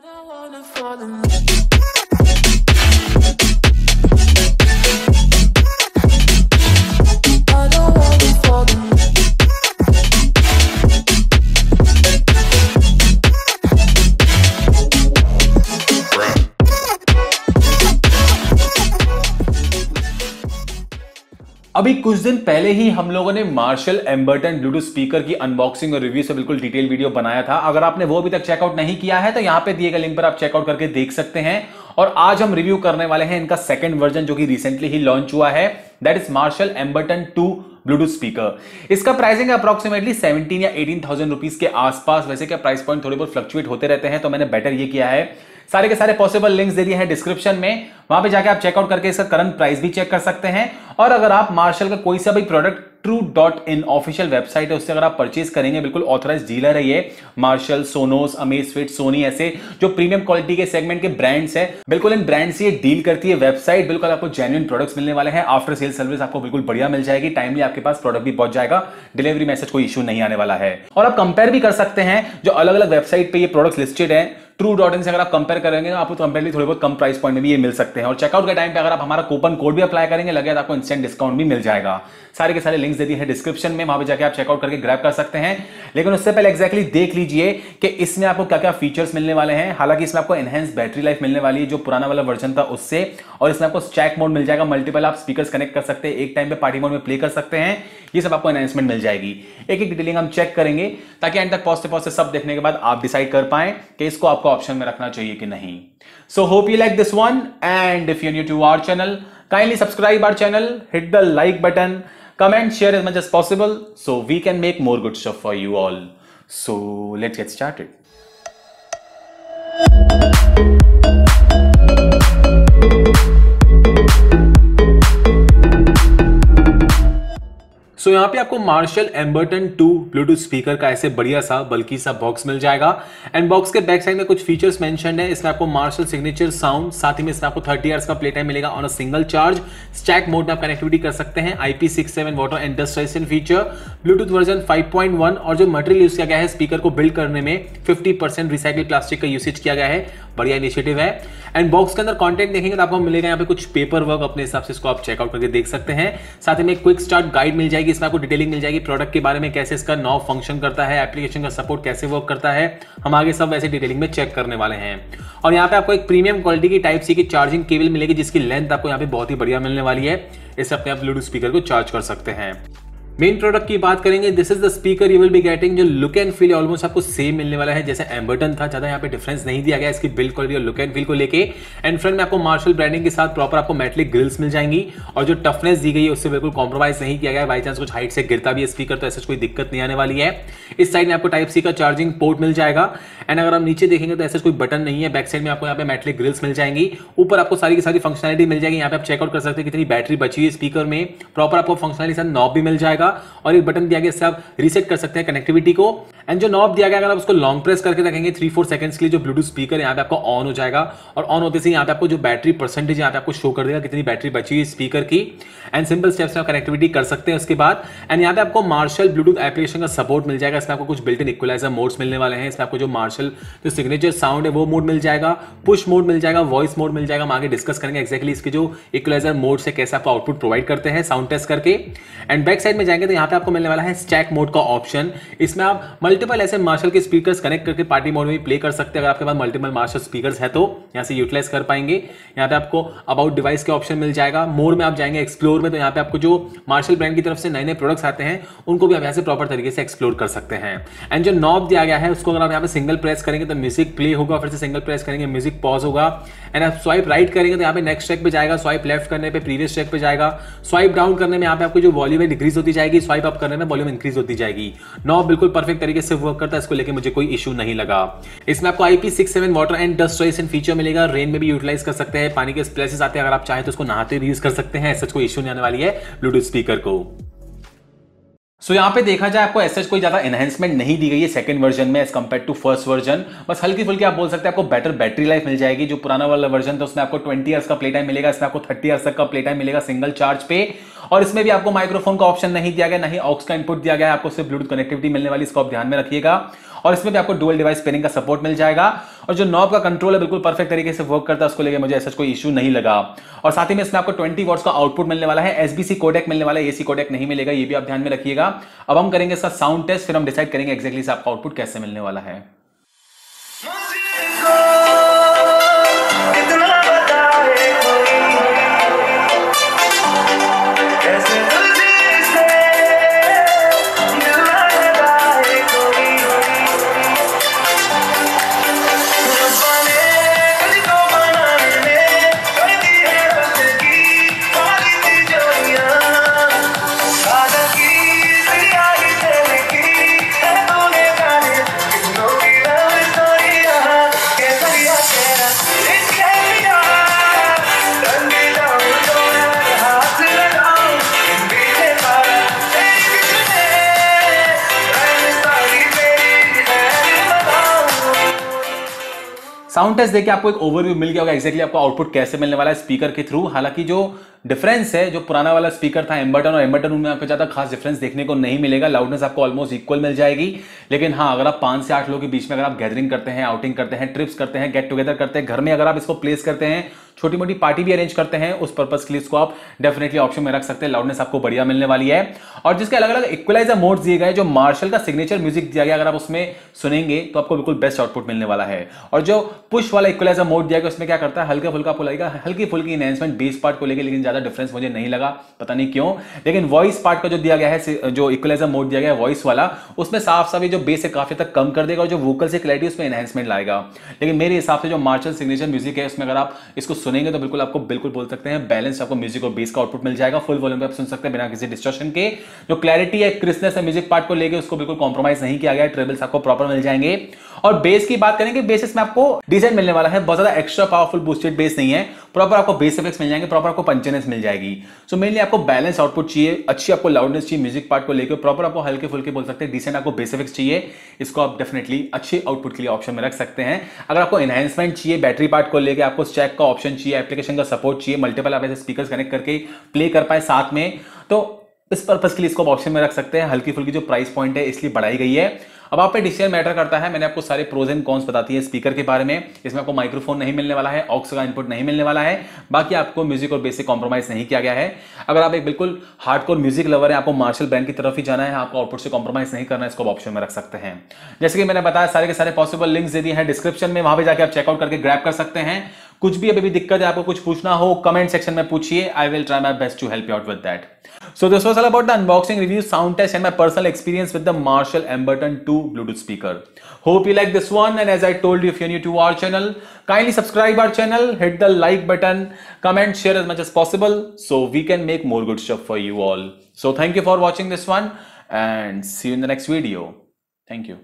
don't wanna fall in love. अभी कुछ दिन पहले ही हम लोगों ने मार्शल एम्बर्टन ब्लूटूथ स्पीकर की अनबॉक्सिंग और रिव्यू से बिल्कुल डिटेल वीडियो बनाया था। अगर आपने वो अभी तक चेकआउट नहीं किया है तो यहाँ पे दिए गए लिंक पर आप चेकआउट करके देख सकते हैं। और आज हम रिव्यू करने वाले हैं इनका सेकंड वर्जन जो कि रिसेंटली ही लॉन्च हुआ है। That is Marshall Emberton two Bluetooth speaker इसका प्राइसिंग है अप्रोक्सीमेटली 17 या एटीन थाउज़ेंड रुपीज़ के आसपास। वैसे क्या प्राइस पॉइंट थोड़े बहुत फ्लक्चुएट होते रहते हैं तो मैंने बेटर ये किया है। सारे के सारे पॉसिबल लिंक्स दे दिए हैं डिस्क्रिप्शन में। वहाँ पे जाके आप चेकआउट करके इसका करंट प्राइस भी चेक कर सकते हैं। और अगर आप मार्शल का कोई सा भी product true dot in official website है, उससे अगर आप परचेज करेंगे, बिल्कुल ऑथराइज डीलर है ये। मार्शल सोनोस अमेजफिट सोनी ऐसे, जो प्रीमियम क्वालिटी के सेगमेंट के ब्रांड्स है, बिल्कुल इन ब्रांड से ये डील करती है वेबसाइट बिल्कुल आपको जेन्यून प्रोडक्ट्स मिलने वाले हैं। आफ्टर सेल सर्विस आपको बिल्कुल बढ़िया मिल जाएगी। टाइमली आपके पास प्रोडक्ट भी पहुँच जाएगा। डिलीवरी मैसेज कोई इशू नहीं आने वाला है। और आप कंपेयर भी कर सकते हैं, जो अलग अलग वेबसाइट पे ये प्रोडक्ट्स लिस्टेड है ट्रू डॉट इन से अगर आप कंपेयर करेंगे तो आपको कंपेयर थोड़े बहुत कम प्राइस पॉइंट में भी ये मिल सकते हैं। और चेकआउट के टाइम पे अगर आप हमारा कूपन कोड भी अप्लाई करेंगे लगे तो आपको इंस्टेंट डिस्काउंट भी मिल जाएगा। सारे के सारे लिंक्स दे दिए हैं डिस्क्रिप्शन में, वहाँ पे जाके आप चेकआउट करके ग्रैब कर सकते हैं। लेकिन उससे पहले एक्जैक्टली देख लीजिए कि इसमें आपको क्या क्या फीचर्स मिलने वाले हैं। हालाँकि इसमें आपको एनहेंस बैटरी लाइफ मिलने वाली है, जो पुराना वाला वर्जन था उससे। और इसमें आपको स्टैक मोड मिल जाएगा मल्टीपल आप स्पीकर्स कनेक्ट कर सकते हैं, एक टाइम पे पार्टी मोड में प्ले कर सकते हैं। ये सब आपको एनहेंसमेंट मिल जाएगी। एक एक डिटेलिंग हम चेक करेंगे, ताकि एंड तक पहुँचते पहुँचते सब देखने के बाद आप डिसाइड कर पाए कि इसको आपको ऑप्शन में रखना चाहिए कि नहीं। So hope you like this one and if you new to our channel kindly subscribe our channel hit the like button comment share is much as possible so we can make more good show for you all so let get start thank so यहाँ पे आपको Marshall Emberton 2 Bluetooth speaker का ऐसे बढ़िया सा, bulky सा box मिल जाएगा। एंड बॉक्स के बैक साइड में कुछ फीचर्स मेंशन है। इसमें आपको मार्शल सिग्नेचर साउंड साथ ही में इसमें आपको 30 इयर्स का प्ले टाइम मिलेगा on a single charge stack mode में आप कनेक्टिविटी कर सकते हैं। IP67 water industrialization feature Bluetooth version 5.1 और जो मटेरियल यूज़ किया गया है स्पीकर को बिल्ड करने में 50% रिसाइकिल प्लास्टिक का यूसेज किया गया है। बढ़िया इनिशिएटिव है। एंड बॉक्स के अंदर कंटेंट देखेंगे तो आपको मिलेगा यहाँ पे कुछ पेपर वर्क अपने हिसाब से, इसको आप चेकआउट करके देख सकते हैं। साथ में क्विक स्टार्ट गाइड मिल जाएगी, इसमें आपको डिटेलिंग मिल जाएगी प्रोडक्ट के बारे में कैसे इसका नॉ फ़ंक्शन करता है एप्लीकेशन का सपोर्ट कैसे वर्क करता है। हम आगे सब वैसे डिटेलिंग में चेक करने वाले हैं। और यहाँ पे आपको एक प्रीमियम क्वालिटी की टाइप सी की चार्जिंग केबल मिलेगी, जिसकी लेंथ आपको यहाँ पे बहुत ही बढ़िया मिलने वाली है। इससे अपने आप ब्लूटूथ स्पीकर को चार्ज कर सकते हैं। मेन प्रोडक्ट की बात करेंगे this is the speaker you will be getting जो लुक एंड फील ऑलमोस्ट आपको सेम मिलने वाला है, जैसे एम्बर्टन था, ज़्यादा यहाँ पे डिफरेंस नहीं दिया गया इसकी बिल्ड क्वालिटी और लुक एंड फील को लेके। एंड फ्रंट में आपको मार्शल ब्रांडिंग के साथ प्रॉपर आपको मेटलिक ग्रिल्स मिल जाएँगी, और जो टफनेस दी गई है, उससे बिल्कुल कॉम्प्रोमाइज नहीं किया गया। बाई चांस कुछ हाइट से गिरता भी है स्पीकर तो ऐसा कोई दिक्कत नहीं आने वाली है। इस साइड में आपको टाइप सी का चार्जिंग पोर्ट मिल जाएगा। एंड अगर हम नीचे देखेंगे तो ऐसा कोई बटन नहीं है। बैक साइड में आपको यहाँ पे मेटलिक ग्रिल्स मिल जाएँगी। ऊपर आपको सारी की सारी फंक्शनलिटी मिल जाएगी। यहाँ पे आप चेकआउट कर सकते हैं कितनी बैटरी बची है स्पीकर में। प्रॉपर आपको फंक्शनलिटी साथ नॉब भी मिल जाएगा। और एक बटन दिया गया इससे आप रीसेट कर सकते हैं कनेक्टिविटी को। एंड जो नॉब दिया गया, अगर आप उसको लॉन्ग प्रेस करके रखेंगे थ्री फोर सेकंड्स के लिए जो ब्लूटूथ स्पीकर यहाँ पे आपको ऑन हो जाएगा। और ऑन होते से यहाँ पे आपको जो बैटरी परसेंटेज यहाँ पे आपको शो कर देगा कितनी बैटरी बची है स्पीकर की। एंड सिंपल स्टेप्स में कनेक्टिविटी कर सकते हैं उसके बाद। एंड यहाँ पे आपको मार्शल ब्लूटूथ एप्लीकेशन का सपोर्ट मिल जाएगा। इसमें आपको कुछ बिल्ट इन इक्वलाइजर मोड्स मिलने वाले हैं। इसमें आपको जो मार्शल जो सिग्नेचर साउंड है, वो मोड मिल जाएगा। पुश मोड मिल जाएगा वॉइस मोड मिल जाएगा। हम आगे डिस्कस करेंगे एक्जैक्टली इसके जो इक्वलाइजर मोड से कैसे आपको आउटपुट प्रोवाइड करते हैं साउंड टेस्ट करके। एंड बैक साइड में जाएँगे तो यहाँ पे आपको मिलने वाला है स्टैक मोड का ऑप्शन इसमें आप मल्टीपल ऐसे मार्शल के स्पीकर्स कनेक्ट करके पार्टी मोड में भी प्ले कर सकते हैं। अगर आपके पास मल्टीपल मार्शल स्पीकर्स है तो यहाँ से यूटिलाइज कर पाएँगे। यहाँ पे आपको अबाउट डिवाइस के ऑप्शन मिल जाएगा। मोड में आप जाएँगे एक्सप्लोर में तो यहाँ पे आपको जो मार्शल ब्रांड की तरफ़ से नए नए प्रोडक्ट्स आते हैं, उनको भी आप यहाँ से प्रॉपर तरीके से एक्सप्लोर कर सकते हैं। एंड जो नॉब दिया गया है, उसको अगर आप यहाँ पे सिंगल प्रेस करेंगे तो म्यूज़िक प्ले होगा, फिर से सिंगल प्रेस करेंगे म्यूज़िक पॉज होगा। एंड आप स्वाइप राइट करेंगे तो यहाँ पे नेक्स्ट ट्रैक पे जाएगा स्वाइप लेफ़्ट करने पे प्रीवियस ट्रैक पे जाएगा। स्वाइप डाउन करने में यहाँ पे आपको जो वॉल्यूम है डिक्रीज होती जाएगी स्वाइप अप करने में वॉल्यूम इंक्रीज होती जाएगी। नॉब बिल्कुल परफेक्ट तरीके से वर्क करता है, इसको लेकर मुझे कोई इशू नहीं लगा। इसमें आपको IP six seven water and dust resistant feature मिलेगा। रेन में भी यूटिलाइज कर सकते हैं, पानी के स्प्लेसेस आते हैं, अगर आप चाहें तो उसको नहाते भी यूज़ कर सकते हैं सच कोई इशू नहीं आने वाली है ब्लूटूथ स्पीकर को। सो so, यहाँ पे देखा जाए आपको ऐसा कोई ज़्यादा एनहेंसमेंट नहीं दी गई है सेकंड वर्जन में as compare to first version बस हल्की फुल्की आप बोल सकते हैं आपको बेटर बैटरी लाइफ मिल जाएगी। जो पुराना वाला वर्जन था उसमें आपको 20 इयर्स का प्ले टाइम मिलेगा इसमें आपको 30 इयर्स तक का प्ले टाइम मिलेगा सिंगल चार्ज पे। और इसमें भी आपको माइक्रोफोन का ऑप्शन नहीं दिया गया नहीं ऑक्स का इनपुट दिया गया आपको सिर्फ़ ब्लूटूथ कनेक्टिविटी मिलने वाली इसको आप ध्यान में रखिएगा। और इसमें भी आपको डुअल डिवाइस पेयरिंग का सपोर्ट मिल जाएगा। और जो नॉब का कंट्रोल है, बिल्कुल परफेक्ट तरीके से वर्क करता है, उसको लेकर मुझे ऐसा कोई इशू नहीं लगा। और साथ ही में इसमें आपको 20 वर्ड्स का आउटपुट मिलने वाला है एसबीसी कोडेक मिलने वाला है एसी कोडेक नहीं मिलेगा, ये भी आप ध्यान में रखिएगा। अब हम करेंगे इसका साउंड टेस्ट फिर हम डिसाइड करेंगे एक्जैक्टली से आपका आउटपुट कैसे मिलने वाला है। साउंड टेस्ट देखिए आपको एक ओवरव्यू मिल गया होगा एक्जैक्टली आपको आउटपुट कैसे मिलने वाला है स्पीकर के थ्रू हालाँकि जो डिफरेंस है, जो पुराना वाला स्पीकर था एम्बर्टन और एम्बर्टन में आपको ज़्यादा खास डिफरेंस देखने को नहीं मिलेगा। लाउडनेस आपको ऑलमोस्ट इक्वल मिल जाएगी। लेकिन हाँ अगर आप पाँच से आठ लोगों के बीच में अगर आप गैदरिंग करते हैं आउटिंग करते हैं ट्रिप्स करते हैं गेट टुगेदर करते हैं, घर में अगर आप इसको प्लेस करते हैं छोटी मोटी पार्टी भी अरेंज करते हैं, उस पर्पज के लिए इसको आप डेफिनेटली ऑप्शन में रख सकते हैं। लाउडनेस आपको बढ़िया मिलने वाली है। और जिसके अलग अलग इक्वलाइजर मोड्स दिए गए जो मार्शल का सिग्नेचर म्यूज़िक दिया गया, अगर आप उसमें सुनेंगे तो आपको बिल्कुल बेस्ट आउटपुट मिलने वाला है। और जो पुश वाला इक्वलाइजर मोड दिया गया, उसमें क्या करता है? हल्का फुल्का आपको हल्की फुल्की इनहेंसमेंट बेस पार्ट को लेकर लेकिन ज़्यादा डिफरेंस मुझे नहीं लगा, पता नहीं क्यों। लेकिन वॉइस पार्ट का जो दिया गया है जो इक्वलाइजर मोड दिया गया है वॉइस वाला, उसमें साफ़ साफ़ जो बेस है काफ़ी तक कम कर देगा, और जो वोकल से क्लैरिटी उसमें एनहेंसमेंट लाएगा। लेकिन मेरे हिसाब से जो मार्शल सिग्नेचर म्यूज़िक है, उसमें अगर आप इसको सुनेंगे तो बिल्कुल आपको बिल्कुल बोल सकते हैं बैलेंस आपको म्यूज़िक और बेस का आउटपुट मिल जाएगा फुल वॉल्यूम पे आप सुन सकते हैं बिना किसी डिस्ट्रक्शन के। जो क्लैरिटी है क्रिसनेस है म्यूज़िक पार्ट को लेकर उसको बिल्कुल कॉम्प्रोमाइज नहीं किया गया ट्रेबल्स आपको प्रॉपर मिल जाएँगे। और बेस की बात करेंगे बेसिस में आपको डिज़ाइन मिलने वाला है। बहुत ज़्यादा एक्स्ट्रा पावरफुल बूस्टेड बेस नहीं है। प्रॉपर आपको बेस इफेक्ट्स मिल जाएँगे प्रॉपर आपको पंचनेस मिल जाएगी। सो मेनली आपको बैलेंस आउटपुट चाहिए, अच्छी आपको लाउडनेस चाहिए म्यूज़िक पार्ट को लेकर। प्रॉपर आपको हल्के फुल्के बोल सकते हैं डिसेंट आपको बेस इफेक्ट्स चाहिए। इसको आप डेफिनेटली अच्छे आउटपुट के लिए ऑप्शन में रख सकते हैं। अगर आपको एनहेंसमेंट चाहिए बैटरी पार्ट को लेकर, आपको चेक का ऑप्शन चाहिए एप्लीकेशन का सपोर्ट चाहिए मल्टीपल आप ऐसे स्पीकर कनेक्ट करके प्ले कर पाए साथ में तो इस पर्पज के लिए इसको ऑप्शन में रख सकते हैं। हल्की फुल्की जो प्राइस पॉइंट है, इसलिए बढ़ाई गई है। अब आप पे डिसीज़न मैटर करता है, मैंने आपको सारे प्रोज एंड कॉन्स बताती है स्पीकर के बारे में, इसमें आपको माइक्रोफोन नहीं मिलने वाला है ऑक्स का इनपुट नहीं मिलने वाला है, बाकी आपको म्यूज़िक और बेसिक कॉम्प्रोमाइज नहीं किया गया है। अगर आप एक बिल्कुल हार्डकोर म्यूज़िक लवर है, आपको मार्शल ब्रांड की तरफ़ ही जाना है, आपको आउटपुट से कॉम्प्रोमाइज नहीं करना है, इसको ऑप्शन में रख सकते हैं। जैसे कि मैंने बताया, सारे के सारे पॉसिबल लिंक्स दे दिए हैं डिस्क्रिप्शन में वहाँ पर जाकर आप चेकआउट करके ग्रैप कर सकते हैं। कुछ भी अभी भी दिक्कत है, आपको कुछ पूछना हो कमेंट सेक्शन में पूछिए I will try my best to help out with that so this was about the unboxing review sound test and my personal experience with the Marshall Emberton two Bluetooth speaker hope you like this one and as I told you you to our channel kindly subscribe our channel hit the like button comment share as much as possible so we can make more good shop for you all so thank you for watching this one and see in the next video thank you